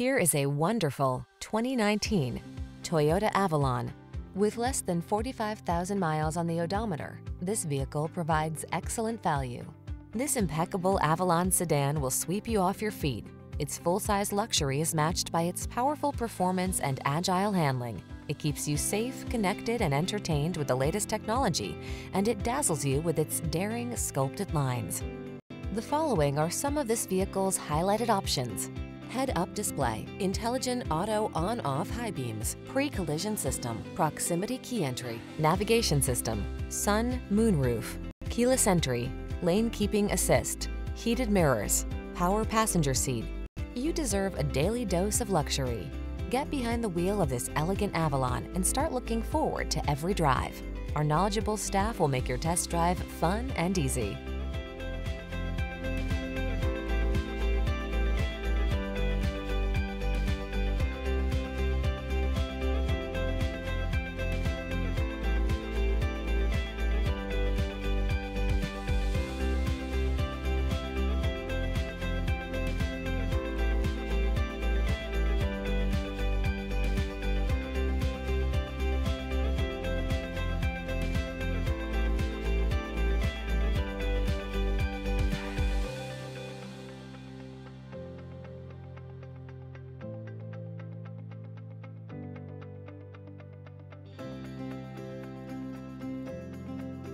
Here is a wonderful 2019 Toyota Avalon. With less than 45,000 miles on the odometer, this vehicle provides excellent value. This impeccable Avalon sedan will sweep you off your feet. Its full-size luxury is matched by its powerful performance and agile handling. It keeps you safe, connected, and entertained with the latest technology, and it dazzles you with its daring, sculpted lines. The following are some of this vehicle's highlighted options. Head-up display, intelligent auto on-off high beams, pre-collision system, proximity key entry, navigation system, sun, moonroof, keyless entry, lane keeping assist, heated mirrors, power passenger seat. You deserve a daily dose of luxury. Get behind the wheel of this elegant Avalon and start looking forward to every drive. Our knowledgeable staff will make your test drive fun and easy.